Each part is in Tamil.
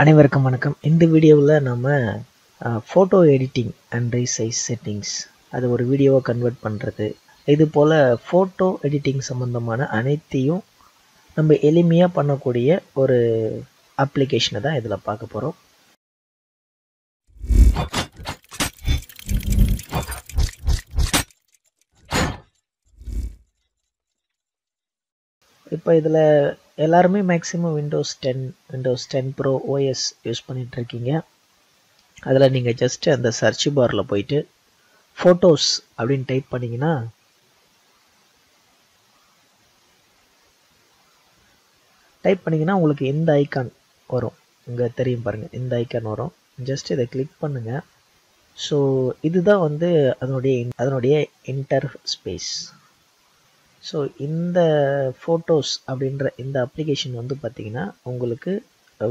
அனைவருக்கும் வணக்கம். இந்த வீடியோவில் நம்ம photo editing and resize settings அது ஒரு வீடியோவை கன்வெர்ட் பண்ணுறது இது போல் ஃபோட்டோ எடிட்டிங் சம்மந்தமான அனைத்தையும் நம்ம எளிமையாக பண்ணக்கூடிய ஒரு அப்ளிகேஷனை தான் இதில் பார்க்க போகிறோம் இப்போ இதில் எல்லாருமே maximum Windows ten Windows ten pro OS use பண்ணிகிட்ருக்கீங்க அதில் நீங்கள் ஜஸ்ட்டு அந்த சர்ச் பாரில் போயிட்டு ஃபோட்டோஸ் அப்படின்னு டைப் பண்ணிங்கன்னா டைப் பண்ணிங்கன்னா உங்களுக்கு இந்த ஐக்கான் வரும்? இங்கே தெரியும் பாருங்கள் இந்த ஐக்கான் வரும்? ஜஸ்ட் இதை கிளிக் பண்ணுங்கள் ஸோ இதுதான் வந்து அதனுடைய அதனுடைய இன்டர் ஸ்பேஸ் ஸோ இந்த ஃபோட்டோஸ் அப்படின்ற இந்த அப்ளிகேஷன் வந்து பார்த்திங்கன்னா உங்களுக்கு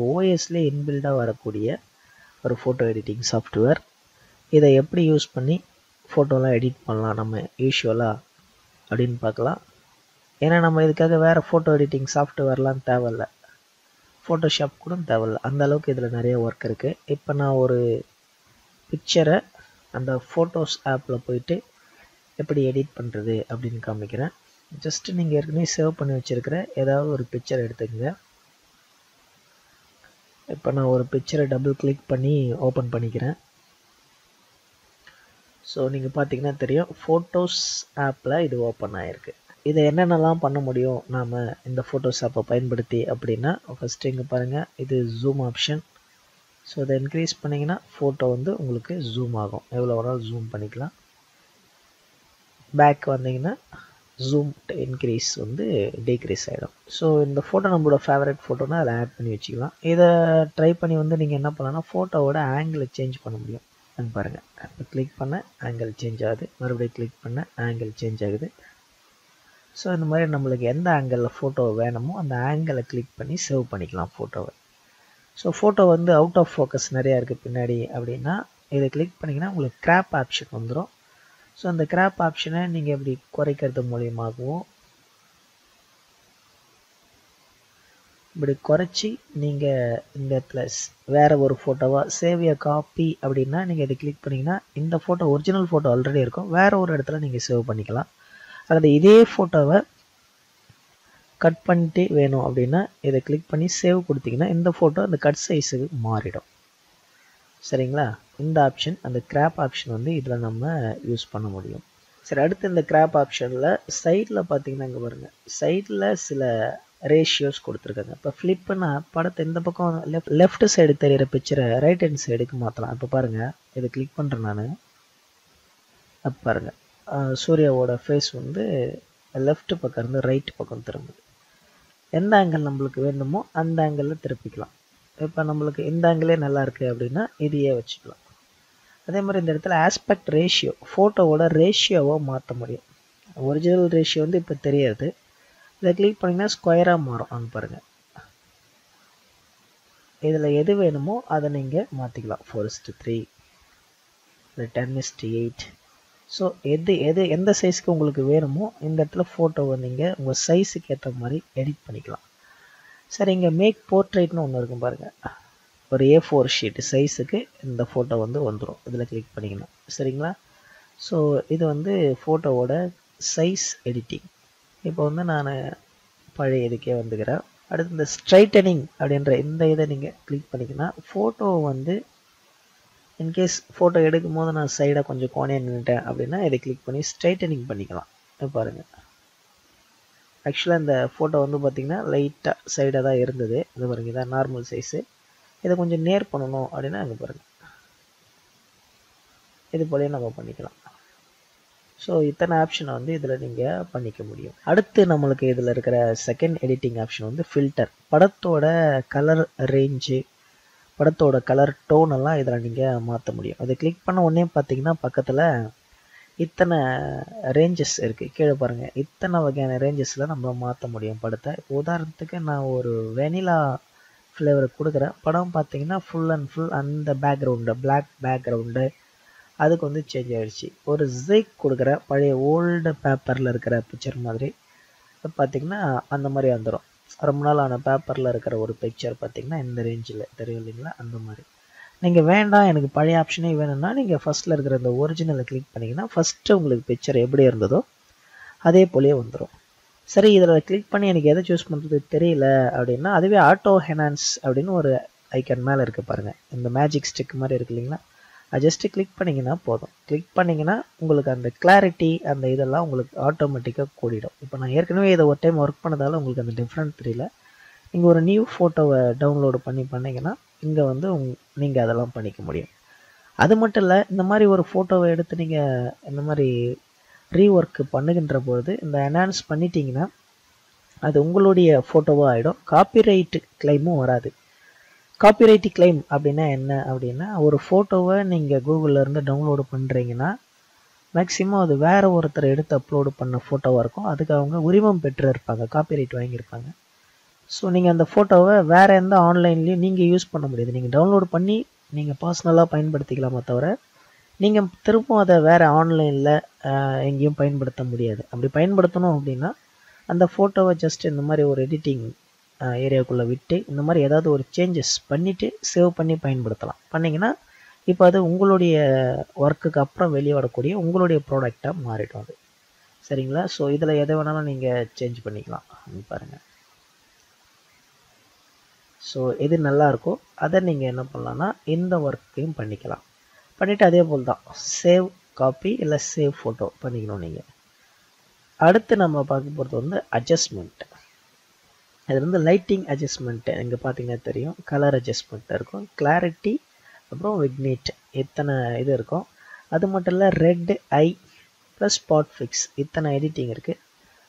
ஓஎஸ்லேயே இன்பில்டாக வரக்கூடிய ஒரு ஃபோட்டோ எடிட்டிங் சாஃப்ட்வேர் இதை எப்படி யூஸ் பண்ணி ஃபோட்டோலாம் எடிட் பண்ணலாம் நம்ம யூஷுவலாக அப்படின்னு பார்க்கலாம். ஏன்னா நம்ம இதுக்காக வேறு ஃபோட்டோ எடிட்டிங் சாஃப்ட்வேர்லாம் தேவையில்ல. ஃபோட்டோஷாப் கூட தேவையில்ல. அந்த அளவுக்கு இதில் நிறைய ஒர்க் இருக்குது இப்போ நான் ஒரு பிக்சரை அந்த ஃபோட்டோஸ் ஆப்பில் போயிட்டு எப்படி எடிட் பண்ணுறது அப்படின்னு காமிக்கிறேன். ஜஸ்ட் நீங்கள் ஏற்கனவே சேவ் பண்ணி வச்சுருக்கிற ஏதாவது ஒரு பிக்சர் எடுத்துக்கங்க. இப்போ நான் ஒரு பிக்சரை டபுள் கிளிக் பண்ணி ஓப்பன் பண்ணிக்கிறேன். ஸோ நீங்கள் பார்த்தீங்கன்னா தெரியும் ஃபோட்டோஸ் ஆப்பில் இது ஓப்பன் ஆகிருக்கு இதை என்னென்னலாம் பண்ண முடியும்? நாம் இந்த ஃபோட்டோஸ் ஆப்பை பயன்படுத்தி அப்படின்னா ஃபஸ்ட்டு இங்கே பாருங்கள் இது ஜூம் ஆப்ஷன் ஸோ இதை இன்க்ரீஸ் பண்ணிங்கன்னா ஃபோட்டோ வந்து உங்களுக்கு ஜூம் ஆகும். எவ்வளோ வேணாலும் ஜூம் பண்ணிக்கலாம். பேக் வந்தீங்கன்னா ஜூம் இன்க்ரீஸ் வந்து டீக்ரீஸ் ஆகிடும் ஸோ இந்த ஃபோட்டோ நம்மளோட ஃபேவரட் ஃபோட்டோனா அதில் ஆட் பண்ணி வச்சுக்கலாம். இதை ட்ரை பண்ணி வந்து நீங்கள் என்ன பண்ணலாம்னா ஃபோட்டோவோட ஆங்கிளை சேஞ்ச் பண்ண முடியும். அங்கே பாருங்கள் இப்போ கிளிக் பண்ண ஆங்கிள் சேஞ்ச் ஆகுது. மறுபடியும் கிளிக் பண்ண ஆங்கிள் சேஞ்ச் ஆகுது. ஸோ இந்த மாதிரி நம்மளுக்கு எந்த ஆங்கிளில் ஃபோட்டோ வேணுமோ அந்த ஆங்கிளை கிளிக் பண்ணி சேவ் பண்ணிக்கலாம் ஃபோட்டோவை ஸோ ஃபோட்டோ வந்து அவுட் ஆஃப் ஃபோக்கஸ் நிறையா இருக்குது பின்னாடி அப்படின்னா இதை கிளிக் பண்ணிங்கன்னா உங்களுக்கு கிராப் ஆப்ஷன் வந்துடும் ஸோ அந்த கிராப் ஆப்ஷனை நீங்கள் இப்படி குறைக்கிறது மூலியமாகவும் இப்படி குறைச்சி நீங்கள் இந்த இடத்துல வேறு ஒரு ஃபோட்டோவாக சேவ் எ காப்பி அப்படின்னா நீங்கள் இதை கிளிக் பண்ணிங்கன்னா இந்த ஃபோட்டோ ஒரிஜினல் ஃபோட்டோ ஆல்ரெடி இருக்கும். வேறு ஒரு இடத்துல நீங்கள் சேவ் பண்ணிக்கலாம். அல்லது இதே ஃபோட்டோவை கட் பண்ணிட்டு வேணும் அப்படின்னா இதை கிளிக் பண்ணி சேவ் கொடுத்தீங்கன்னா இந்த ஃபோட்டோ அந்த கட் சைஸுக்கு மாறிடும். சரிங்களா? இந்த ஆப்ஷன் அந்த கிராப் ஆப்ஷன் வந்து இதில் நம்ம யூஸ் பண்ண முடியும். சரி அடுத்து இந்த கிராப் ஆப்ஷனில் சைடில் பார்த்தீங்கன்னா இங்கே பாருங்கள் சைடில் சில ரேஷியோஸ் கொடுத்துருக்காங்க. இப்போ ஃப்ளிப்புன்னா படத்தை இந்த பக்கம் லெஃப்ட் லெஃப்ட் சைடு தெரியிற பிக்சரை ரைட் ஹேண்ட் சைடுக்கு மாற்றலாம் இப்போ பாருங்கள் இதை கிளிக் பண்ணுறேன் நான். அப்போ பாருங்கள் சூர்யாவோட ஃபேஸ் வந்து லெஃப்ட் பக்கம் இருந்து ரைட் பக்கம் திரும்புது. எந்த ஆங்கிள் நம்மளுக்கு வேணுமோ அந்த ஆங்கிளில் திருப்பிக்கலாம். இப்போ நம்மளுக்கு இந்த ஆங்கிளே நல்லா இருக்குது அப்படின்னா இதையே வச்சுக்கலாம். அதே மாதிரி இந்த இடத்துல ஆஸ்பெக்ட் ரேஷியோ ஃபோட்டோவோட ரேஷியோவை மாற்ற முடியும். ஒரிஜினல் ரேஷியோ வந்து இப்போ தெரியாது. இதை கிளிக் பண்ணிங்கன்னா ஸ்கொயராக மாறும். அங்கே பாருங்கள் இதில் எது வேணுமோ அதை நீங்கள் மாற்றிக்கலாம் ஃபோர் இஸ்ட்டு த்ரீ இல்லை ten is to eight so எது எது எந்த சைஸ்க்கு உங்களுக்கு வேணுமோ இந்த இடத்துல ஃபோட்டோவை நீங்கள் உங்கள் சைஸுக்கு ஏற்ற மாதிரி எடிட் பண்ணிக்கலாம். சரி இங்கே மேக் போர்ட்ரேட்னு ஒன்று இருக்கும் பாருங்கள் ஒரு ஏ ஃபோர் ஷீட்டு சைஸுக்கு இந்த ஃபோட்டோ வந்து வந்துடும் இதில் கிளிக் பண்ணிக்கணும் சரிங்களா? ஸோ இது வந்து ஃபோட்டோவோட சைஸ் எடிட்டிங் இப்போ வந்து நான் பழைய இதுக்கே வந்துக்கிறேன். அடுத்து இந்த ஸ்ட்ரைட்டனிங் அப்படின்ற இந்த இதை நீங்கள் கிளிக் பண்ணிங்கன்னா ஃபோட்டோ வந்து இன்கேஸ் ஃபோட்டோ எடுக்கும் போது நான் சைடாக கொஞ்சம் கோணையாக நின்றுட்டேன் அப்படின்னா இதை கிளிக் பண்ணி ஸ்ட்ரைட்டனிங் பண்ணிக்கலாம். பாருங்கள் ஆக்சுவலாக இந்த ஃபோட்டோ வந்து பார்த்திங்கன்னா லைட்டாக சைடாக தான் இருந்தது. இது பாருங்கள் இதான் நார்மல் சைஸு இதை கொஞ்சம் நேர் பண்ணணும் அப்படின்னா அங்கே பாருங்கள் இது போலயே நம்ம பண்ணிக்கலாம். ஸோ இத்தனை ஆப்ஷனை வந்து இதில் நீங்கள் பண்ணிக்க முடியும். அடுத்து நம்மளுக்கு இதில் இருக்கிற செகண்ட் எடிட்டிங் ஆப்ஷன் வந்து ஃபில்டர் படத்தோட கலர் ரேஞ்சு படத்தோட கலர் டோன் எல்லாம் இதில் நீங்கள் மாற்ற முடியும். அதை கிளிக் பண்ண உடனே பார்த்தீங்கன்னா பக்கத்தில் இத்தனை ரேஞ்சஸ் இருக்குது கீழே பாருங்கள் இத்தனை வகையான ரேஞ்சஸில் நம்ம மாற்ற முடியும் படத்தை. உதாரணத்துக்கு நான் ஒரு வெனிலா ஃப்ளேவரை கொடுக்குறேன். படம் பார்த்தீங்கன்னா ஃபுல் அண்ட் ஃபுல் அந்த பேக்ரவுண்டு பிளாக் பேக்ரவுண்டு அதுக்கு வந்து சேஞ்ச் ஆகிடுச்சு ஒரு ஜிக் கொடுக்குற பழைய ஓல்டு பேப்பரில் இருக்கிற பிக்சர் மாதிரி. பார்த்தீங்கன்னா அந்த மாதிரி வந்துடும் ரொம்ப நாள் ஆன பேப்பரில் இருக்கிற ஒரு பிக்சர் பார்த்திங்கன்னா இந்த ரேஞ்சில் தெரியும் இல்லைங்களா? அந்த மாதிரி. நீங்கள் வேண்டாம் எனக்கு பழைய ஆப்ஷனே வேணும்னா நீங்கள் ஃபஸ்ட்டில் இருக்கிற இந்த ஒரிஜினலை கிளிக் பண்ணிங்கன்னா ஃபஸ்ட்டு உங்களுக்கு பிக்சர் எப்படி இருந்ததோ அதே போலேயே வந்துடும் சரி இதில் கிளிக் பண்ணி எனக்கு எதை சூஸ் பண்ணுறது தெரியல அப்படின்னா அதுவே ஆட்டோ ஹெனான்ஸ் அப்படின்னு ஒரு ஐக்கன் மேலே இருக்குது பாருங்கள் இந்த மேஜிக் ஸ்டிக் மாதிரி இருக்கு இல்லைங்களா? அது ஜஸ்ட்டு கிளிக் பண்ணிங்கன்னா போதும். கிளிக் பண்ணிங்கன்னா உங்களுக்கு அந்த கிளாரிட்டி அந்த இதெல்லாம் உங்களுக்கு ஆட்டோமேட்டிக்காக கூடிடும். இப்போ நான் ஏற்கனவே இதை ஒரு டைம் ஒர்க் பண்ணதால் உங்களுக்கு அந்த டிஃப்ரெண்ட் தெரியல. நீங்கள் ஒரு நியூ ஃபோட்டோவை டவுன்லோடு பண்ணி பண்ணிங்கன்னா இங்கே வந்து உங் நீங்கள் அதெல்லாம் பண்ணிக்க முடியும். அது மட்டும் இல்லை இந்த மாதிரி ஒரு ஃபோட்டோவை எடுத்து நீங்கள் இந்த மாதிரி ரீஒர்க் பண்ணுகின்ற பொழுது இந்த என்ஹான்ஸ் பண்ணிட்டீங்கன்னா அது உங்களுடைய ஃபோட்டோவாக ஆகிடும் காப்பிரைட் கிளைமும் வராது. காப்பிரைட் கிளைம் அப்படின்னா என்ன அப்படின்னா ஒரு ஃபோட்டோவை நீங்கள் கூகுளில் டவுன்லோடு பண்ணுறீங்கன்னா மேக்ஸிமம் அது வேறு ஒருத்தர் எடுத்து அப்லோடு பண்ண ஃபோட்டோவாக இருக்கும். அதுக்கு அவங்க உரிமம் பெற்று இருப்பாங்க காப்பிரைட் வாங்கியிருப்பாங்க. ஸோ நீங்கள் அந்த ஃபோட்டோவை வேறு எந்த ஆன்லைன்லேயும் நீங்கள் யூஸ் பண்ண முடியாது. நீங்கள் டவுன்லோடு பண்ணி நீங்கள் பர்சனலாக பயன்படுத்திக்கலாமே தவிர நீங்கள் திரும்பவும் அதை வேறு ஆன்லைனில் எங்கேயும் பயன்படுத்த முடியாது. அப்படி பயன்படுத்தணும் அப்படின்னா அந்த ஃபோட்டோவை ஜஸ்ட் இந்த மாதிரி ஒரு எடிட்டிங் ஏரியாவுக்குள்ளே விட்டு இந்த மாதிரி ஏதாவது ஒரு சேஞ்சஸ் பண்ணிவிட்டு சேவ் பண்ணி பயன்படுத்தலாம். பண்ணிங்கன்னா இப்போ அது உங்களுடைய ஒர்க்குக்கு அப்புறம் வெளியே வரக்கூடிய உங்களுடைய ப்ராடக்டாக மாறிடும் அது. சரிங்களா? ஸோ இதில் எதை வேணாலும் நீங்கள் சேஞ்ச் பண்ணிக்கலாம். பாருங்கள் ஸோ எது நல்லா இருக்கோ அதை நீங்கள் என்ன பண்ணலான்னா இந்த ஒர்க்கையும் பண்ணிக்கலாம். பண்ணிவிட்டு அதே போல் தான். சேவ் காப்பி இல்லை சேவ் ஃபோட்டோ பண்ணிக்கணும் நீங்கள் அடுத்து நம்ம பார்க்க போகிறது வந்து அட்ஜஸ்ட்மெண்ட் இது வந்து லைட்டிங் அட்ஜஸ்ட்மெண்ட்டு இங்கே பார்த்தீங்கன்னா தெரியும். கலர் அட்ஜஸ்ட்மெண்ட் இருக்கும். கிளாரிட்டி அப்புறம் விக்னேட் இத்தனை இது இருக்கும். அது மட்டும் இல்லை red eye plus spot fix இத்தனை எடிட்டிங் இருக்குது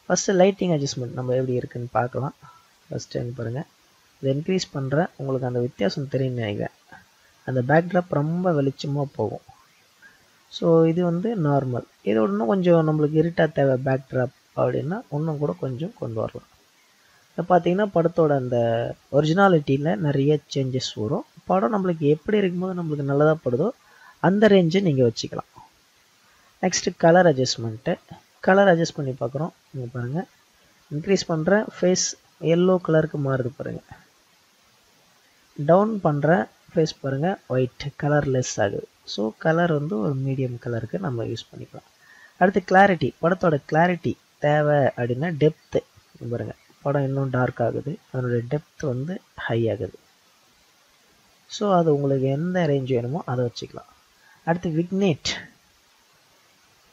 ஃபஸ்ட்டு லைட்டிங் அட்ஜஸ்ட்மெண்ட் நம்ம எப்படி இருக்குதுன்னு பார்க்கலாம். ஃபஸ்ட்டு பாருங்கள் இதை இன்க்ரீஸ் பண்ணுறேன் உங்களுக்கு அந்த வித்தியாசம் தெரியும் நினைக்கிறேன். அந்த பேக்ட்ராப் ரொம்ப வெளிச்சமாக போகும். ஸோ இது வந்து நார்மல் இதோட இன்னும் கொஞ்சம் நம்மளுக்கு இருட்டாக தேவை பேக்ட்ராப் அப்படின்னா இன்னும் கூட கொஞ்சம் கொண்டு வரலாம். இப்போ பார்த்தீங்கன்னா படத்தோட அந்த ஒரிஜினாலிட்டியில் நிறைய சேஞ்சஸ் வரும். படம் நம்மளுக்கு எப்படி இருக்கும்போது நம்மளுக்கு நல்லதாக படுதோ அந்த ரேஞ்சை நீங்கள் வச்சுக்கலாம். Next colour adjustment colour adjust பண்ணி பார்க்குறோம். நீங்கள் பாருங்கள் இன்க்ரீஸ் பண்ணுறேன் ஃபேஸ் எல்லோ கலருக்கு மாறுது பாருங்கள் டவுன் பண்ணுறேன் ஃபேஸ் பாருங்கள் ஒயிட் கலர்லெஸ் ஆகுது ஸோ கலர் வந்து ஒரு மீடியம் கலருக்கு நம்ம யூஸ் பண்ணிக்கலாம். அடுத்து கிளாரிட்டி படத்தோட கிளாரிட்டி தேவை அப்படின்னா டெப்த்து பாருங்கள் படம் இன்னும் டார்க் ஆகுது. அதனுடைய டெப்த் வந்து ஹை ஆகுது. ஸோ அது உங்களுக்கு எந்த ரேஞ்ச் வேணுமோ அதை வச்சுக்கலாம். அடுத்து விக்னேட்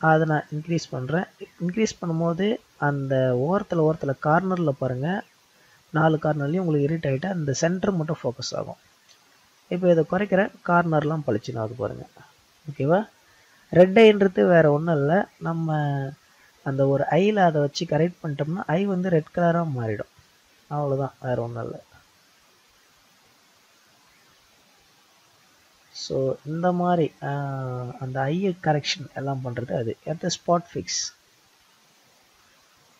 அதை நான் இன்க்ரீஸ் பண்ணுறேன் இன்க்ரீஸ் பண்ணும்போது அந்த ஓரத்தில் ஓரத்தில் கார்னரில் பாருங்கள் நாலு கார்னர்லேயும் உங்களுக்கு இரிட் ஆகிட்டு அந்த சென்டர் மட்டும் ஃபோக்கஸ் ஆகும். இப்போ இதை குறைக்கிற கார்னர்லாம் பளிச்சுன்னு ஆகுது பாருங்கள் ஓகேவா? ரெட் ஐன்றது வேறு ஒன்றும் இல்லை. நம்ம அந்த ஒரு ஐயில் அதை வச்சு கரெக்ட் பண்ணிட்டோம்னா ஐ வந்து ரெட் கலராக மாறிடும். அவ்வளோதான் வேறு ஒன்றும் இல்லை. ஸோ இந்த மாதிரி அந்த ஐ கரெக்ஷன் எல்லாம் பண்ணுறது அது. அடுத்த ஸ்பாட் ஃபிக்ஸ்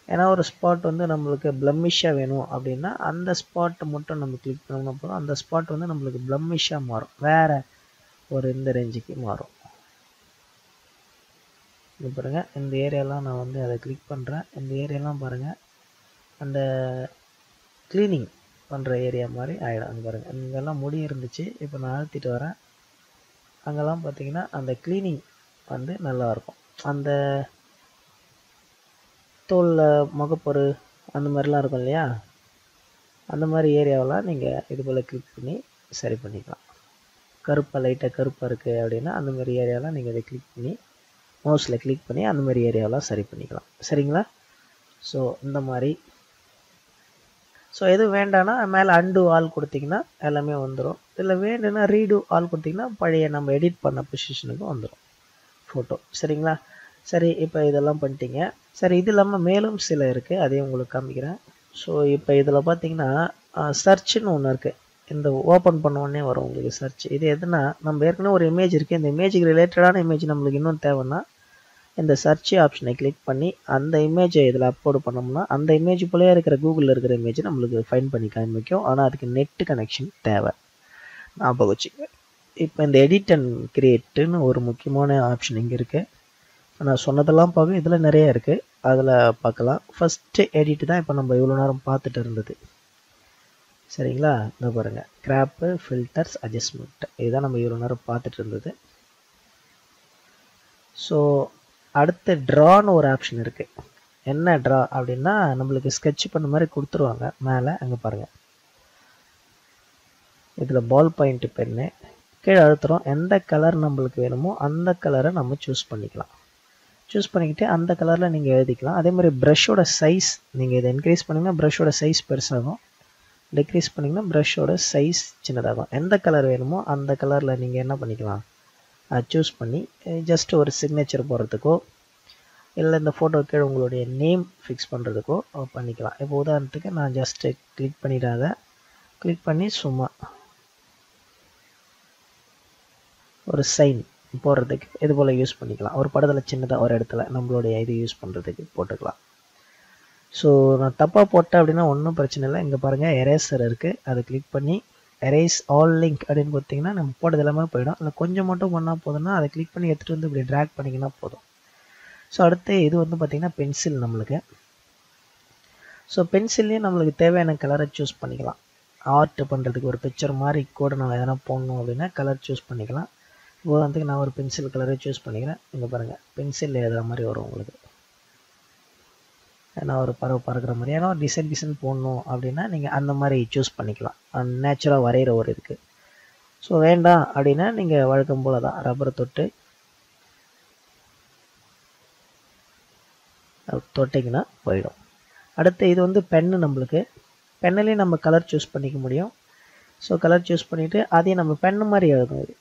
ஏன்னா ஒரு ஸ்பாட் வந்து நம்மளுக்கு ப்ளம்மிஷாக வேணும் அப்படின்னா அந்த ஸ்பாட்டை மட்டும் நம்ம கிளிக் பண்ணோம்னா போதும். அந்த ஸ்பாட் வந்து நம்மளுக்கு ப்ளம்மிஷாக மாறும். வேறு ஒரு இந்த ரேஞ்சுக்கு மாறும். இது பாருங்கள் இந்த ஏரியாலாம் நான் வந்து அதை கிளிக் பண்ணுறேன் இந்த ஏரியாலாம் பாருங்கள் அந்த க்ளீனிங் பண்ணுற ஏரியா மாதிரி ஆகிடும் அங்கே பாருங்கள் இங்கெல்லாம் முடி இருந்துச்சு. இப்போ நான் அழுத்திட்டு வரேன். அங்கெல்லாம் பார்த்தீங்கன்னா அந்த க்ளீனிங் வந்து நல்லாயிருக்கும் அந்த தோலில் முகப்பொரு அந்த மாதிரிலாம் இருக்கும் இல்லையா? அந்த மாதிரி ஏரியாவெலாம் நீங்கள் இது போல் கிளிக் பண்ணி சரி பண்ணிக்கலாம். கருப்பாக லைட்டாக கருப்பாக இருக்குது அப்படின்னா அந்த மாதிரி ஏரியாலாம் நீங்கள் இதை கிளிக் பண்ணி மவுஸில் கிளிக் பண்ணி அந்த மாதிரி ஏரியாவெலாம் சரி பண்ணிக்கலாம். சரிங்களா? ஸோ இந்த மாதிரி. ஸோ எதுவும் வேண்டாம்னா மேலே அண்டு ஆல் கொடுத்தீங்கன்னா எல்லாமே வந்துடும் இல்லை வேணும்னா ரீடு ஆல் கொடுத்தீங்கன்னா பழைய நம்ம எடிட் பண்ண பொசிஷனுக்கு வந்துடும் ஃபோட்டோ சரிங்களா? சரி இப்போ இதெல்லாம் பண்ணிட்டீங்க. சார் இது இல்லாமல் மேலும் சில இருக்குது அதையும் உங்களுக்கு காமிக்கிறேன். ஸோ இப்போ இதில் பார்த்தீங்கன்னா சர்ச்சுன்னு ஒன்று இருக்குது இந்த ஓப்பன் பண்ணோடனே வரும் உங்களுக்கு சர்ச் இது எதுனா நம்ம ஏற்கனவே ஒரு இமேஜ் இருக்குது இந்த இமேஜுக்கு ரிலேட்டடான இமேஜ் நம்மளுக்கு இன்னும் தேவைன்னா இந்த சர்ச் ஆப்ஷனை கிளிக் பண்ணி அந்த இமேஜை இதில் அப்லோடு பண்ணோம்னா அந்த இமேஜ் போலயே இருக்கிற கூகுளில் இருக்கிற இமேஜ் நம்மளுக்கு ஃபைன் பண்ணி காமிக்கும். ஆனால் அதுக்கு நெட் கனெக்ஷன் தேவை. ஞாபகம் வச்சுக்க இப்போ இந்த எடிட் அண்ட் கிரியேட்டுன்னு ஒரு முக்கியமான ஆப்ஷன் இங்கே இருக்குது நான் சொன்னதெல்லாம் பார்க்க இதில் நிறைய இருக்குது அதில் பார்க்கலாம். ஃபஸ்ட்டு எடிட் தான் இப்போ நம்ம இவ்வளோ நேரம் பார்த்துட்டு இருந்தது. சரிங்களா? இந்த பாருங்க. கிராப்பு ஃபில்டர்ஸ் அட்ஜஸ்ட்மெண்ட் இதுதான் நம்ம இவ்வளோ நேரம் பார்த்துட்டு இருந்தது. ஸோ அடுத்து ட்ரான்னு ஒரு ஆப்ஷன் இருக்குது என்ன ட்ரா அப்படின்னா நம்மளுக்கு ஸ்கெட்ச் பண்ண மாதிரி கொடுத்துருவாங்க. மேலே அங்கே பாருங்கள் இதில் பால் பாயிண்ட் பென்னு கீழே அழுத்துறோம். எந்த கலர் நம்மளுக்கு வேணுமோ அந்த கலரை நம்ம சூஸ் பண்ணிக்கலாம். சூஸ் பண்ணிக்கிட்டு அந்த கலரில் நீங்கள் எழுதிக்கலாம். அதே மாதிரி ப்ரஷ்ஷோட சைஸ் நீங்கள் இதை இன்க்ரீஸ் பண்ணிங்கன்னா ப்ரஷ்ஷோட சைஸ் பெருசாகும். டிக்ரீஸ் பண்ணிங்கன்னா ப்ரஷ்ஷோட சைஸ் சின்னதாகும். எந்த கலர் வேணுமோ அந்த கலரில் நீங்கள் என்ன பண்ணிக்கலாம்? சூஸ் பண்ணி ஜஸ்ட் ஒரு சிக்னேச்சர் போடுறதுக்கோ இல்லை இந்த ஃபோட்டோ கீழே உங்களுடைய நேம் ஃபிக்ஸ் பண்ணுறதுக்கோ பண்ணிக்கலாம். இப்போ உதாரணத்துக்கு நான் ஜஸ்ட்டு கிளிக் பண்ணிடாத. கிளிக் பண்ணி சும்மா ஒரு சைன் போடுறதுக்கு இது போல் யூஸ் பண்ணிக்கலாம். ஒரு படத்தில் சின்னதாக ஒரு இடத்துல நம்மளுடைய இது யூஸ் பண்ணுறதுக்கு போட்டுக்கலாம். ஸோ நான் தப்பாக போட்டேன் அப்படின்னா ஒன்றும் பிரச்சனை இல்லை. இங்கே பாருங்கள் எரேசர் இருக்குது அதை கிளிக் பண்ணி எரேஸ் ஆல் லிங்க் அப்படின்னு கொடுத்தீங்கன்னா நம்ம போட்டது எல்லாமே போயிடும். இல்லை கொஞ்சம் மட்டும் பண்ணால் போதும்னா அதை கிளிக் பண்ணி எடுத்துகிட்டு வந்து இப்படி ட்ராக் பண்ணிங்கன்னா போதும். ஸோ அடுத்து இது வந்து பார்த்திங்கன்னா பென்சில் நம்மளுக்கு. ஸோ பென்சில்லையும் நம்மளுக்கு தேவையான கலரை சூஸ் பண்ணிக்கலாம். ஆர்ட் பண்ணுறதுக்கு ஒரு பிக்சர் மாதிரி கூட நம்ம எதனா போடணும் அப்படின்னா கலர் சூஸ் பண்ணிக்கலாம். உதாரணத்துக்கு நான் ஒரு பென்சில் கலரை சூஸ் பண்ணிக்கிறேன். இங்கே பாருங்கள் பென்சில் எழுதுகிற மாதிரி வரும் உங்களுக்கு. ஏன்னா ஒரு பறவை பறக்கிற மாதிரி. ஏன்னா ஒரு டிசைன் டிசைன் போடணும் அப்படின்னா நீங்கள் அந்த மாதிரி சூஸ் பண்ணிக்கலாம். நேச்சுராக வரைகிற ஒரு இதுக்கு. ஸோ வேண்டாம் அப்படின்னா நீங்கள் வழக்கம் போல் தான் ரப்பரை தொட்டு தொட்டிங்கன்னா போயிடும். அடுத்து இது வந்து பென்னு நம்மளுக்கு. பென்னிலையும் நம்ம கலர் சூஸ் பண்ணிக்க முடியும். ஸோ கலர் சூஸ் பண்ணிவிட்டு அதையும் நம்ம பென்னு மாதிரி எழுதும் இது.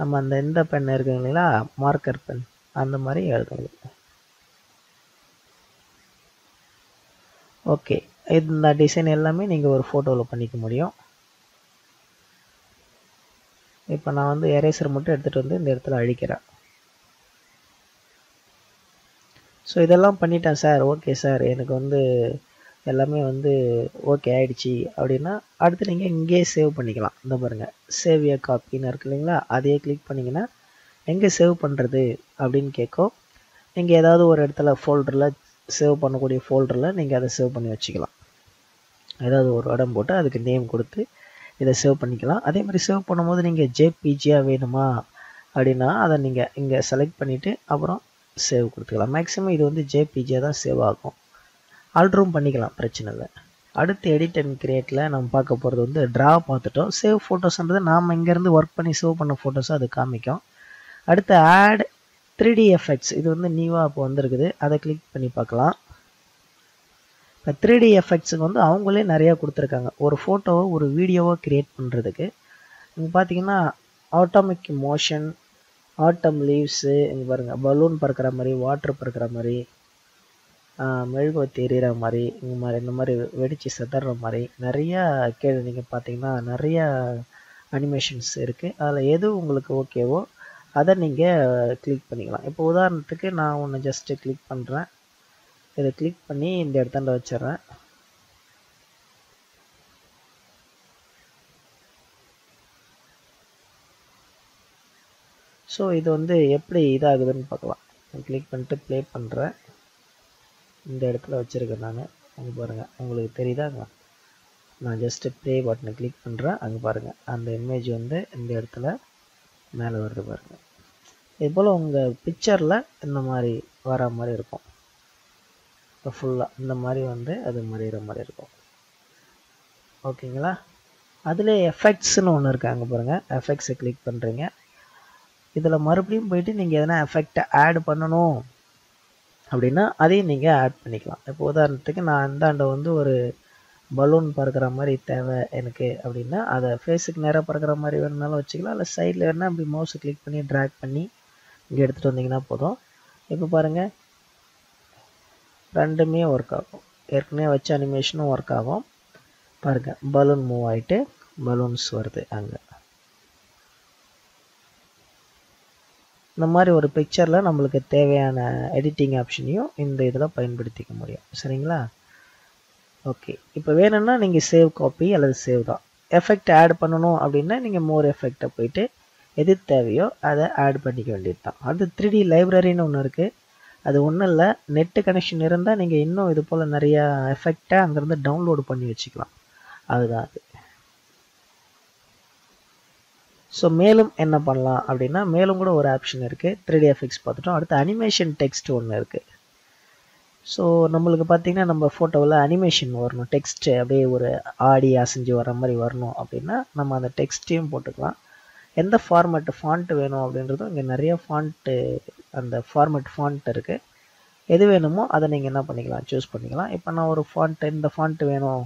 நம்ம அந்த இந்த பென் இருக்குங்க இல்லைங்களா? மார்க்கர் பென் அந்த மாதிரி எழுதணும் இது ஓகே இந்த டிசைன் எல்லாமே நீங்கள் ஒரு ஃபோட்டோவில் பண்ணிக்க முடியும். இப்போ நான் வந்து எரேசர் மட்டும் எடுத்துகிட்டு வந்து இந்த இடத்துல அழிக்கிறேன். ஸோ இதெல்லாம் பண்ணிட்டேன் சார் ஓகே சார் எனக்கு வந்து எல்லாமே வந்து ஓகே ஆகிடுச்சி அப்படின்னா அடுத்து நீங்கள் இங்கேயே சேவ் பண்ணிக்கலாம். இந்த பாருங்கள் சேவ் ஏ காப்பின்னு இருக்கு இல்லைங்களா? அதையே கிளிக் பண்ணிங்கன்னா எங்கே சேவ் பண்ணுறது அப்படின்னு கேட்கும். நீங்கள் ஏதாவது ஒரு இடத்துல ஃபோல்டரில் சேவ் பண்ணக்கூடிய ஃபோல்டரில் நீங்கள் அதை சேவ் பண்ணி வச்சுக்கலாம். ஏதாவது ஒரு இடம் போட்டு அதுக்கு நேம் கொடுத்து இதை சேவ் பண்ணிக்கலாம். அதே மாதிரி சேவ் பண்ணும்போது நீங்கள் ஜேபிஜியாக வேணுமா அப்படின்னா அதை நீங்கள் இங்கே செலக்ட் பண்ணிவிட்டு அப்புறம் சேவ் கொடுத்துக்கலாம். மேக்ஸிமம் இது வந்து ஜேபிஜியாக தான் சேவ் ஆகும். ஆல்ட்ரும் பண்ணிக்கலாம் பிரச்சனை இல்லை. அடுத்து எடிட் அண்ட் கிரியேட்டில் நம்ம பார்க்க போகிறது வந்து ட்ரா பார்த்துட்டோம். சேவ் ஃபோட்டோஸ்ன்றது நாம் இங்கேருந்து ஒர்க் பண்ணி சேவ் பண்ண ஃபோட்டோஸை அது காமிக்கும். அடுத்து ஆட் த்ரீ டி எஃபெக்ட்ஸ் இது வந்து நியூவாக இப்போ வந்திருக்குது. அதை கிளிக் பண்ணி பார்க்கலாம். இப்போ த்ரீ டி எஃபெக்ட்ஸுக்கு வந்து அவங்களே நிறையா கொடுத்துருக்காங்க. ஒரு ஃபோட்டோவை ஒரு வீடியோவை க்ரியேட் பண்ணுறதுக்கு இங்கே பார்த்தீங்கன்னா ஆட்டோமிக் மோஷன் ஆட்டம் லீவ்ஸு இங்கே பாருங்கள் பலூன் பறக்கிற மாதிரி வாட்டர் பறக்கிற மாதிரி மெழுகுவ தெரிகிற மாதிரி இந்த மாதிரி இந்த மாதிரி வெடித்து செதற மாதிரி நிறையா கீழே நீங்கள் பார்த்தீங்கன்னா நிறையா அனிமேஷன்ஸ் இருக்குது அதில் எது உங்களுக்கு ஓகேவோ அதை நீங்கள் கிளிக் பண்ணிக்கலாம். இப்போ உதாரணத்துக்கு நான் ஒன்று ஜஸ்ட்டு கிளிக் பண்ணுறேன் இதை கிளிக் பண்ணி இந்த இடத்தாண்ட வச்சிடுறேன். ஸோ இது வந்து எப்படி இதாகுதுன்னு பார்க்கலாம். கிளிக் பண்ணிட்டு ப்ளே பண்ணுறேன் இந்த இடத்துல வச்சுருக்கேன் நான் அங்கே பாருங்கள் உங்களுக்கு தெரியுதாங்க நான் ஜஸ்ட்டு ப்ளே பட்டனை கிளிக் பண்ணுறேன் அங்கே பாருங்கள் அந்த இமேஜ் வந்து இந்த இடத்துல மேலே வருது பாருங்கள் இது போல் உங்கள் பிக்சரில் இந்த மாதிரி வர மாதிரி இருக்கும். இப்போ ஃபுல்லாக இந்த மாதிரி வந்து அது மறையிற மாதிரி இருக்கும். ஓகேங்களா? அதில் எஃபெக்ட்ஸ்னு ஒன்று இருக்குது அங்கே பாருங்கள் எஃபெக்ட்ஸை கிளிக் பண்ணுறீங்க இதில் மறுபடியும் போயிட்டு நீங்கள் எதனா எஃபெக்டை ஆட் பண்ணணும். அப்படின்னா அதையும் நீங்கள் ஆட் பண்ணிக்கலாம். இப்போ உதாரணத்துக்கு நான் இந்தாண்ட வந்து ஒரு பலூன் பறக்கிற மாதிரி தேவை எனக்கு அப்படின்னா அதை ஃபேஸுக்கு நேராக பறக்கிற மாதிரி வேணுனாலும் வச்சுக்கலாம். இல்லை சைடில் வேணால் அப்படி மவுஸை கிளிக் பண்ணி ட்ராக் பண்ணி இங்கே எடுத்துகிட்டு வந்தீங்கன்னா போதும். இப்போ பாருங்கள் ரெண்டுமே ஒர்க் ஆகும். ஏற்கனவே வச்ச அனிமேஷனும் ஒர்க் ஆகும். பாருங்கள் பலூன் மூவ் ஆகிட்டு பலூன்ஸ் வருது அங்கே. இந்த மாதிரி ஒரு பிக்சரில் நம்மளுக்கு தேவையான எடிட்டிங் ஆப்ஷனையும் இந்த இதில் பயன்படுத்திக்க முடியும். சரிங்களா? ஓகே இப்போ வேணும்னா நீங்கள் சேவ் காப்பி அல்லது சேவ் தான். எஃபெக்ட் ஆட் பண்ணணும் அப்படின்னா நீங்கள் மோர் எஃபெக்டை போயிட்டு எது தேவையோ அதை ஆட் பண்ணிக்க வேண்டியது தான் அது த்ரீ டி லைப்ரரின்னு ஒன்று இருக்குது அது ஒன்றும் இல்லை. நெட்டு கனெக்ஷன் இருந்தால் நீங்கள் இன்னும் இது போல் நிறையா எஃபெக்டை அங்கேருந்து டவுன்லோடு பண்ணி வச்சுக்கலாம். அதுதான் அது. ஸோ மேலும் என்ன பண்ணலாம் அப்படின்னா மேலும் கூட ஒரு ஆப்ஷன் இருக்குது த்ரீ டி எஃபெக்ட்ஸ் பார்த்துட்டோம். அடுத்து அனிமேஷன் டெக்ஸ்ட் ஒன்று இருக்குது ஸோ நம்மளுக்கு பார்த்தீங்கன்னா நம்ம ஃபோட்டோவில் அனிமேஷன் வரணும். டெக்ஸ்ட்டு அப்படியே ஒரு ஆடி அசைஞ்சு வர மாதிரி வரணும் அப்படின்னா நம்ம அந்த டெக்ஸ்ட்டையும் போட்டுக்கலாம். எந்த ஃபார்மேட் ஃபாண்ட்டு வேணும் அப்படின்றதும் இங்கே நிறைய ஃபாண்ட்டு அந்த ஃபார்மேட் ஃபாண்ட் இருக்குது எது வேணுமோ அதை நீங்கள் என்ன பண்ணிக்கலாம் சூஸ் பண்ணிக்கலாம். இப்போ நான் ஒரு ஃபாண்ட்டு இந்த ஃபாண்ட்டு வேணும்.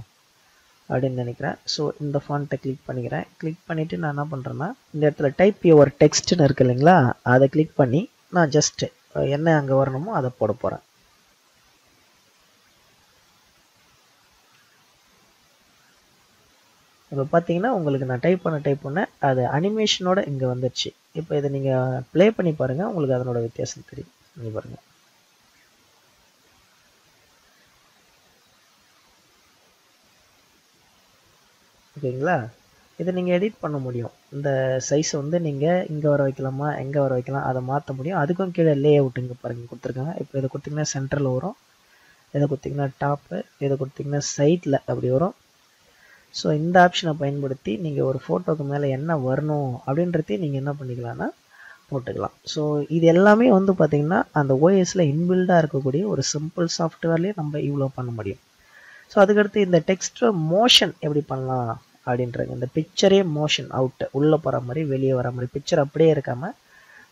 அப்படின்னு நினைக்கிறேன். ஸோ இந்த ஃபாண்ட்டை கிளிக் பண்ணிக்கிறேன். கிளிக் பண்ணிவிட்டு நான் என்ன பண்ணுறேன்னா இந்த இடத்துல டைப் யுவர் டெக்ஸ்ட்னு இருக்கு இல்லைங்களா அதை கிளிக் பண்ணி நான் ஜஸ்ட்டு என்ன அங்கே வரணுமோ அதை போட போகிறேன் இப்போ பார்த்தீங்கன்னா உங்களுக்கு நான் டைப் பண்ண டைப் பண்ண அது அனிமேஷனோட இங்கே வந்துடுச்சு இப்போ இதை நீங்கள் ப்ளே பண்ணி பாருங்கள் உங்களுக்கு அதனோட வித்தியாசம் தெரியும். பண்ணி பாருங்கள் ஓகேங்களா? இதை நீங்கள் எடிட் பண்ண முடியும். இந்த சைஸ் வந்து நீங்கள் இங்கே வர வைக்கலாமா எங்கே வர வைக்கலாம் அதை மாற்ற முடியும். அதுக்கும் கீழே லே அவுட் இங்கே பாருங்கள் கொடுத்துருக்காங்க. இப்போ இதை கொடுத்தீங்கன்னா சென்டரில் வரும். இதை கொடுத்தீங்கன்னா டாப்பு இதை கொடுத்தீங்கன்னா சைட்டில் அப்படி வரும். ஸோ இந்த ஆப்ஷனை பயன்படுத்தி நீங்கள் ஒரு ஃபோட்டோக்கு மேலே என்ன வரணும் அப்படின்றதையும் நீங்கள் என்ன பண்ணிக்கலாம்னா போட்டுக்கலாம். ஸோ இது எல்லாமே வந்து பார்த்திங்கன்னா அந்த ஓஎஸில் இன்பில்டாக இருக்கக்கூடிய ஒரு சிம்பிள் சாஃப்ட்வேர்லேயே நம்ம இவ்வளோ பண்ண முடியும். ஸோ அதுக்கடுத்து இந்த டெக்ஸ்ட்டை மோஷன் எப்படி பண்ணலாம் அப்படின்றது. இந்த பிக்சரே மோஷன் அவுட்டு உள்ளே போகிற மாதிரி வெளியே வர மாதிரி. பிக்சர் அப்படியே இருக்காமல்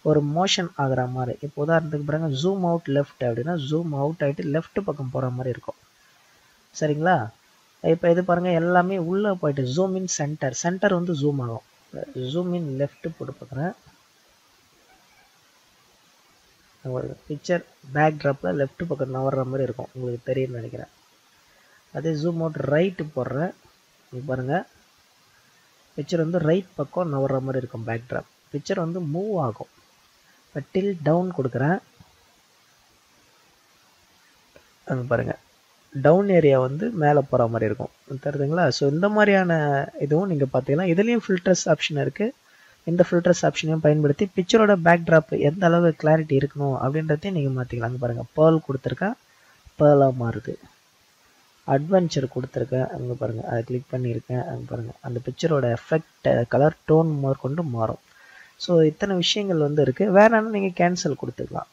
ஒரு மோஷன் ஆகிற மாதிரி. இப்போ உதாரணத்துக்கு பாருங்கள் ஜூம் அவுட் லெஃப்ட் அப்படின்னா ஜூம் அவுட் ஆகிட்டு லெஃப்ட் பக்கம் போகிற மாதிரி இருக்கும். சரிங்களா? இப்போ இது பாருங்கள் எல்லாமே உள்ளே போயிட்டு ஜூம் இன் சென்டர் சென்டர் வந்து ஜூம் ஆகும். ஜூம் இன் லெஃப்ட் போட்டு பார்க்குறேன் பிக்சர் பேக் ட்ராப்பில் லெஃப்ட் பக்கம் நவர்ற மாதிரி இருக்கும். உங்களுக்கு தெரியும்னு நினைக்கிறேன். அதே ஜூம் அவுட் ரைட்டு போடுறேன். நீங்கள் பாருங்கள் பிக்சர் வந்து ரைட் பக்கம் நவர்ற மாதிரி இருக்கும் பேக் ட்ராப் பிக்சர் வந்து மூவ் ஆகும். இப்போ டில் டவுன் கொடுக்குறேன். அங்கே பாருங்கள் டவுன் ஏரியா வந்து மேலே போகிற மாதிரி இருக்கும். தருதுங்களா ஸோ இந்த மாதிரியான இதுவும் நீங்கள் பார்த்தீங்கன்னா இதுலேயும் ஃபில்டர்ஸ் ஆப்ஷன் இருக்குது இந்த ஃபில்டர்ஸ் ஆப்ஷனையும் பயன்படுத்தி பிக்சரோட பேக்ட்ராப் எந்த அளவு கிளாரிட்டி இருக்கணும் அப்படின்றதையும் நீங்கள் மாற்றிக்கலாம் அங்கே பாருங்கள் பேர்ல் கொடுத்துருக்கேன். பேர்லாக மாறுது. அட்வென்ச்சர் கொடுத்துருக்கேன். அங்கே பாருங்கள் அதை கிளிக் பண்ணியிருக்கேன். அங்கே பாருங்கள் அந்த பிக்சரோட எஃபெக்ட் கலர் டோன் முதற்கொண்டு மாறும். ஸோ இத்தனை விஷயங்கள் வந்து இருக்குது வேணாலும் நீங்கள் கேன்சல் கொடுத்துக்கலாம்.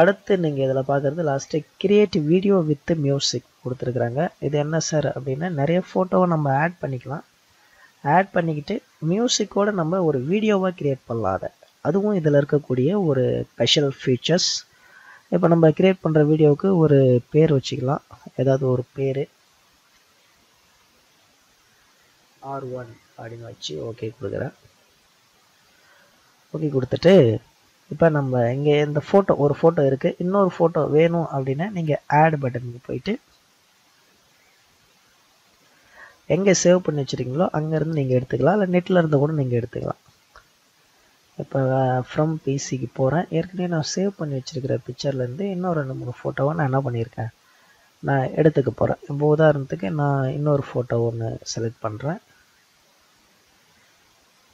அடுத்து நீங்கள் இதில் பார்க்குறது last create video with music கொடுத்துருக்குறாங்க. இது என்ன சார் அப்படின்னா நிறைய ஃபோட்டோவை நம்ம ஆட் பண்ணிக்கலாம். ஆட் பண்ணிக்கிட்டு மியூசிக்கோடு நம்ம ஒரு வீடியோவாக கிரியேட் பண்ணலாம் அதை. அதுவும் இதில் இருக்கக்கூடிய ஒரு ஸ்பெஷல் ஃபீச்சர்ஸ் இப்போ நம்ம கிரியேட் பண்ணுற வீடியோவுக்கு ஒரு பேர் வச்சுக்கலாம். ஏதாவது ஒரு பேர். ஆர் ஒன் அப்படின்னு வச்சு ஓகே கொடுக்குறேன். ஓகே கொடுத்துட்டு இப்போ நம்ம இங்கே இந்த ஃபோட்டோ ஒரு ஃபோட்டோ இருக்குது இன்னொரு ஃபோட்டோ வேணும் அப்படின்னா நீங்கள் ஆட் பட்டனுக்கு போயிட்டு எங்கே சேவ் பண்ணி வச்சுருக்கீங்களோ அங்கேருந்து நீங்கள் எடுத்துக்கலாம். இல்லை நெட்டில் இருந்து கூட நீங்கள் எடுத்துக்கலாம். இப்போ ஃப்ரம் பிசிக்கு போகிறேன் ஏற்கனவே நான் சேவ் பண்ணி வச்சுருக்கிற பிக்சர்லேருந்து இன்னும் ரெண்டு மூணு ஃபோட்டோவை நான் என்ன பண்ணியிருக்கேன் நான் எடுத்துக்க போகிறேன் இப்போ உதாரணத்துக்கு நான் இன்னொரு ஃபோட்டோ ஒன்று செலக்ட் பண்ணுறேன்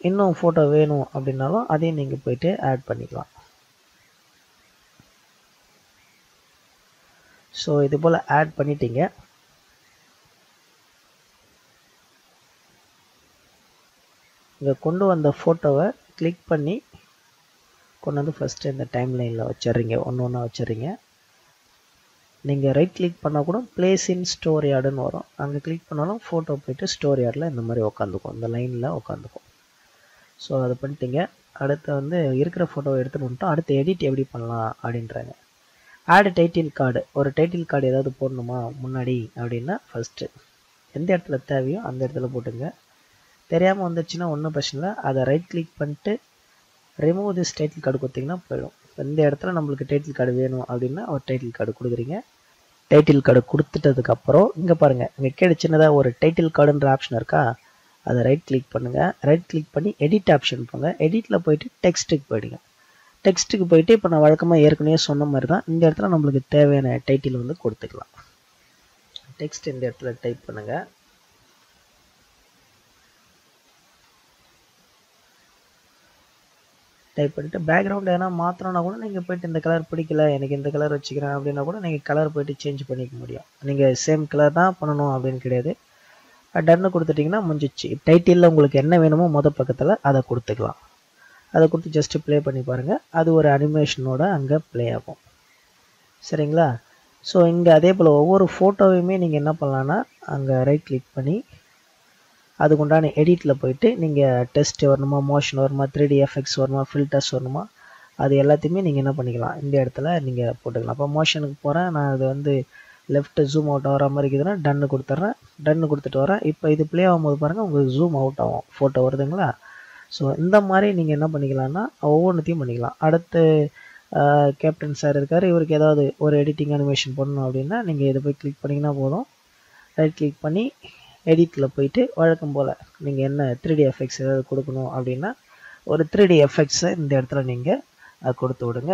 இன்னும் ஃபோட்டோ வேணும் அப்படின்னாலும் அதையும் நீங்கள் போயிட்டு ஆட் பண்ணிக்கலாம். ஸோ இது போல் ஆட் பண்ணிட்டீங்க. இங்கே கொண்டு வந்த ஃபோட்டோவை கிளிக் பண்ணி கொண்டு வந்து ஃபஸ்ட்டு இந்த டைம் லைனில் வச்சிடுறீங்க. ஒன்று ஒன்றா வச்சிடுறீங்க. நீங்கள் ரைட் கிளிக் பண்ணால் கூட பிளேஸ் இன் ஸ்டோர் யார்டுன்னு வரும். அங்கே கிளிக் பண்ணாலும் ஃபோட்டோ போயிட்டு ஸ்டோர் யார்டில் இந்த மாதிரி உட்காந்துக்கும் இந்த லைனில் உட்காந்துக்கும் ஸோ அதை பண்ணிட்டீங்க. அடுத்து வந்து இருக்கிற ஃபோட்டோவை எடுத்துகிட்டு வந்துட்டோம் அடுத்து எடிட் எப்படி பண்ணலாம் அப்படின்றாங்க. ஆடு டைட்டில் கார்டு ஒரு டைட்டில் கார்டு ஏதாவது போடணுமா? முன்னாடி அப்படின்னா ஃபஸ்ட்டு எந்த இடத்துல தேவையோ அந்த இடத்துல போட்டுங்க. தெரியாமல் வந்துச்சுன்னா ஒன்றும் பிரச்சனை இல்லை. அதை ரைட் கிளிக் பண்ணிட்டு ரிமூவ் திஸ் டைட்டில் கார்டு கொடுத்தீங்கன்னா போயிடும். இந்த இடத்துல நம்மளுக்கு டைட்டில் கார்டு வேணும் அப்படின்னா ஒரு டைட்டில் கார்டு கொடுக்குறீங்க. டைட்டில் கார்டு கொடுத்துட்டதுக்கப்புறம் இங்கே பாருங்கள் இங்கே கீழே சின்னதாக ஒரு டைட்டில் கார்டுன்ற ஆப்ஷன் இருக்கா? அதை ரைட் கிளிக் பண்ணுங்கள் ரைட் கிளிக் பண்ணி எடிட் ஆப்ஷன் போங்க. எடிட்டில் போயிட்டு டெக்ஸ்ட்டுக்கு போயிடுங்க. டெக்ஸ்ட்டுக்கு போயிட்டு இப்போ நான் வழக்கமாக ஏற்கனவே சொன்ன மாதிரி தான் இந்த இடத்துல நம்மளுக்கு தேவையான டைட்டில் வந்து கொடுத்துக்கலாம். டெக்ஸ்ட் இந்த இடத்துல டைப் பண்ணுங்கள் டைப் பண்ணிவிட்டு பேக்ரவுண்ட் எதனா மாற்றணும்னா கூட நீங்கள் போயிட்டு இந்த கலர் பிடிக்கல எனக்கு இந்த கலர் வச்சுக்கிறேன் அப்படின்னா கூட நீங்கள் கலர் போயிட்டு சேஞ்ச் பண்ணிக்க முடியும். நீங்கள் சேம் கலர் தான் பண்ணணும் அப்படின்னு கிடையாது. டன்னு கொடுத்துட்டிங்கன்னா முடிஞ்சிச்சு. டைட்டிலில் உங்களுக்கு என்ன வேணுமோ மொதல் பக்கத்தில் அதை கொடுத்துக்கலாம். அதை கொடுத்து ஜஸ்ட்டு ப்ளே பண்ணி பாருங்கள் அது ஒரு அனிமேஷனோட அங்கே ப்ளே ஆகும். சரிங்களா? ஸோ இங்கே அதே போல் ஒவ்வொரு ஃபோட்டோவையுமே நீங்கள் என்ன பண்ணலான்னா அங்கே ரைட் கிளிக் பண்ணி அதுக்கு உண்டான எடிட்டில் போயிட்டு நீங்கள் டெஸ்ட் வரணுமா மோஷன் வருமா த்ரீ டி எஃபெக்ட்ஸ் வருமா ஃபில்டர்ஸ் வரணுமா அது எல்லாத்தையுமே நீங்கள் என்ன பண்ணிக்கலாம்? இந்த இடத்துல நீங்கள் போட்டுக்கலாம். அப்போ மோஷனுக்கு போகிறேன் நான் அது வந்து லெஃப்ட்டு ஜூம் அவுட் ஆகிற மாதிரி இருக்குதுன்னா டன்னு கொடுத்துட்றேன். டன்னு கொடுத்துட்டு வரேன். இப்போ இது ப்ளே ஆகும்போது பாருங்கள் உங்களுக்கு ஜூம் அவுட் ஆகும். ஃபோட்டோ வருதுங்களா? ஸோ இந்த மாதிரி நீங்கள் என்ன பண்ணிக்கலாம்னா ஒவ்வொன்றுத்தையும் பண்ணிக்கலாம். அடுத்து கேப்டன் சார் இருக்கார். இவருக்கு ஏதாவது ஒரு எடிட்டிங் அனிமேஷன் பண்ணணும் அப்படின்னா நீங்கள் இதை போய் கிளிக் பண்ணிங்கன்னா போதும். ரைட் கிளிக் பண்ணி எடிட்டில் போயிட்டு வழக்கம் போல் நீங்கள் என்ன த்ரீ டி எஃபெக்ட்ஸ் ஏதாவது கொடுக்கணும் அப்படின்னா ஒரு த்ரீ டி எஃபெக்ட்ஸை இந்த இடத்துல நீங்கள் கொடுத்து விடுங்க.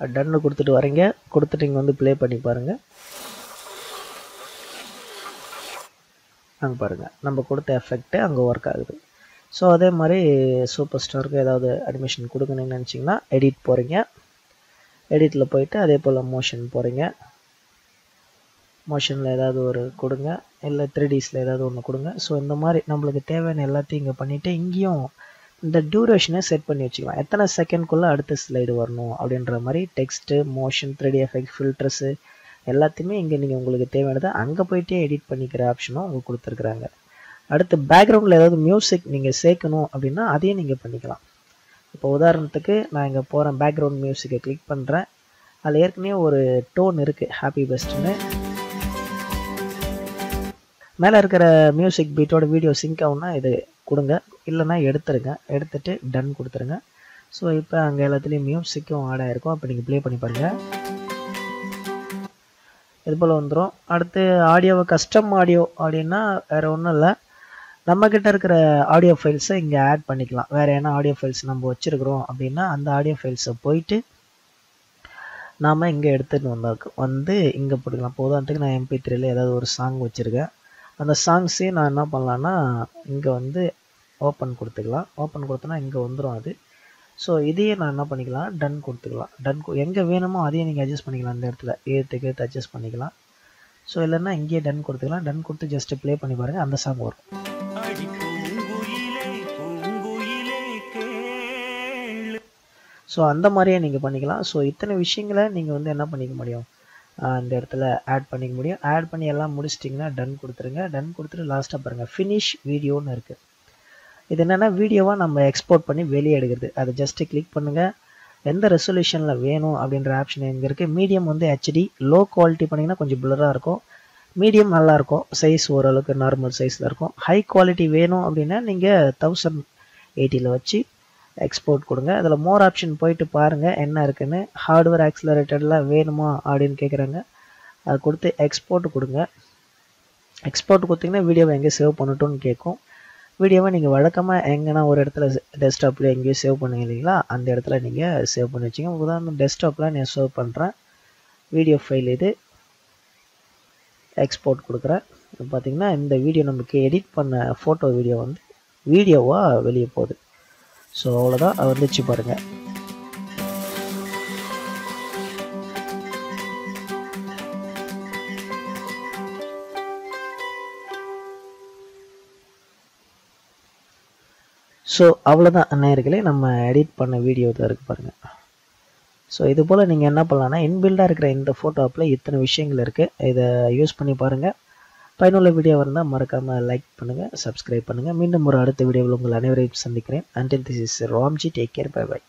டன்னு கொடுத்துட்டு வரீங்க. கொடுத்துட்டு இங்கே வந்து ப்ளே பண்ணி பாருங்கள் அங்கே பாருங்கள் நம்ம கொடுத்த எஃபெக்ட்டு அங்கே ஒர்க் ஆகுது. ஸோ அதே மாதிரி சூப்பர் ஸ்டாருக்கு ஏதாவது அட்மிஷன் கொடுக்கணும்னு நினச்சிங்கன்னா எடிட் போகிறீங்க எடிட்டில் போயிட்டு அதே போல் மோஷன் போகிறீங்க மோஷனில் ஏதாவது ஒரு கொடுங்க. இல்லை த்ரீ டிஸில் ஏதாவது ஒன்று கொடுங்க. ஸோ இந்த மாதிரி நம்மளுக்கு தேவையான எல்லாத்தையும் இங்கே பண்ணிவிட்டு இங்கேயும் இந்த டியூரேஷனை செட் பண்ணி வச்சுக்கலாம். எத்தனை செகண்ட்குள்ளே அடுத்த ஸ்லைடு வரணும் அப்படின்ற மாதிரி text motion three D effect filters எல்லாத்தையுமே இங்கே நீங்கள் உங்களுக்கு தேவையானதை அங்கே போயிட்டே எடிட் பண்ணிக்கிற ஆப்ஷனும் அவங்க கொடுத்துருக்குறாங்க. அடுத்து பேக்ரவுண்டில் ஏதாவது மியூசிக் நீங்கள் சேர்க்கணும் அப்படின்னா அதையும் நீங்கள் பண்ணிக்கலாம். இப்போ உதாரணத்துக்கு நான் இங்கே போகிறேன் பேக்ரவுண்ட் மியூசிக்கை கிளிக் பண்ணுறேன் அதில் ஏற்கனவே ஒரு டோன் இருக்குது ஹாப்பி பெஸ்ட்டுன்னு மேலே இருக்கிற மியூசிக் பீட்டோட வீடியோ சிங்க் ஆகும்னா இது கொடுங்க. இல்லைன்னா எடுத்துருங்க. எடுத்துட்டு டன் கொடுத்துருங்க. ஸோ இப்போ அங்கே எல்லாத்துலேயும் மியூசிக்கும் ஆட் ஆகிருக்கும் அப்போ நீங்கள் ப்ளே பண்ணி பாருங்கள் இது போல் வந்துடும் அடுத்து ஆடியோவை கஸ்டம் ஆடியோ அப்படின்னா வேறு ஒன்றும் இல்லை. நம்மக்கிட்ட இருக்கிற ஆடியோ ஃபைல்ஸை இங்கே ஆட் பண்ணிக்கலாம். வேறு என்ன ஆடியோ ஃபைல்ஸ் நம்ம வச்சுருக்குறோம் அப்படின்னா அந்த ஆடியோ ஃபைல்ஸை போயிட்டு நாம் இங்கே எடுத்துகிட்டு வந்தாக்கு வந்து இங்கே போட்டுக்கலாம். இப்போ உதாரணத்துக்கு நான் எம்பி த்ரீல ஏதாவது ஒரு சாங் வச்சுருக்கேன். அந்த சாங்ஸே நான் என்ன பண்ணலான்னா இங்கே வந்து ஓப்பன் கொடுத்துக்கலாம். ஓப்பன் கொடுத்தோன்னா இங்கே வந்துடும் அது. ஸோ இதையே நான் என்ன பண்ணிக்கலாம்? டன் கொடுத்துக்கலாம். டன் எங்கே வேணுமோ அதையும் நீங்கள் அட்ஜஸ்ட் பண்ணிக்கலாம் இந்த இடத்துல. ஏற்றுக்கு ஏற்று அட்ஜஸ்ட் பண்ணிக்கலாம். ஸோ இல்லைன்னா இங்கேயே டன் கொடுத்துக்கலாம். டன் கொடுத்து ஜஸ்ட்டு ப்ளே பண்ணி பாருங்கள் அந்த சாங் வரும். ஸோ அந்த மாதிரியே நீங்கள் பண்ணிக்கலாம். ஸோ இத்தனை விஷயங்களை நீங்கள் வந்து என்ன பண்ணிக்க முடியும்? அந்த இடத்துல ஆட் பண்ணிக்க முடியும். ஆட் பண்ணி எல்லாம் முடிச்சிட்டிங்கன்னா டன் கொடுத்துருங்க. டன் கொடுத்துட்டு லாஸ்ட்டாக பாருங்கள் ஃபினிஷ் வீடியோன்னு இருக்குது இது என்னென்னா வீடியோவாக நம்ம எக்ஸ்போர்ட் பண்ணி வெளியே எடுக்கிறது. அதை ஜஸ்ட்டு கிளிக் பண்ணுங்கள் எந்த ரெசல்யூஷனில் வேணும் அப்படின்ற ஆப்ஷன் எங்கே இருக்குது மீடியம் வந்து ஹெச்டி லோ குவாலிட்டி பண்ணிங்கன்னா கொஞ்சம் பிளராக இருக்கும். மீடியம் நல்லாயிருக்கும் சைஸ் ஓரளவுக்கு நார்மல் சைஸில் இருக்கும். ஹை குவாலிட்டி வேணும் அப்படின்னா நீங்கள் தௌசண்ட் எயிட்டியில் வச்சு எக்ஸ்போர்ட் கொடுங்க. அதில் மோர் ஆப்ஷன் போயிட்டு பாருங்கள் என்ன இருக்குன்னு. ஹார்ட்வேர் ஆக்சிலரேட்டட்லாம் வேணுமா அப்படின்னு கேட்குறாங்க அது கொடுத்து எக்ஸ்போர்ட் கொடுங்க. எக்ஸ்போர்ட் கொடுத்தீங்கன்னா வீடியோவை எங்கே சேவ் பண்ணட்டும்னு கேட்கும் வீடியோவை நீங்கள் வழக்கமாக எங்கன்னா ஒரு இடத்துல டெஸ்க்டாப்பில் எங்கேயோ சேவ் பண்ணுங்க இல்லைங்களா? அந்த இடத்துல நீங்கள் சேவ் பண்ணி வச்சிங்க. உதாரணம் டெஸ்க்டாப்பில் நான் சேவ் பண்ணுறேன் வீடியோ ஃபைல் இது. எக்ஸ்போர்ட் கொடுக்குறேன். பார்த்தீங்கன்னா இந்த வீடியோ நமக்கு எடிட் பண்ண ஃபோட்டோ வீடியோ வந்து வீடியோவாக வெளியே போகுது. ஸோ அவ்வளோதான். அது வந்துச்சு பாருங்கள் ஸோ அவ்வளோதான் நேர்களே நம்ம எடிட் பண்ண வீடியோ தான் இருக்குது பாருங்கள் ஸோ இது போல் நீங்கள் என்ன பண்ணலான்னா இன்பில்டாக இருக்கிற இந்த ஃபோட்டோ ஆப்பில் இத்தனை விஷயங்கள் இருக்குது இதை யூஸ் பண்ணி பாருங்கள் பயனுள்ள வீடியோ இருந்தால் மறக்காமல் லைக் பண்ணுங்கள் சப்ஸ்கிரைப் பண்ணுங்கள் மீண்டும் ஒரு அடுத்த வீடியோவில் உங்கள் அனைவரையும் சந்திக்கிறேன். Until this is Ramji take care bye bye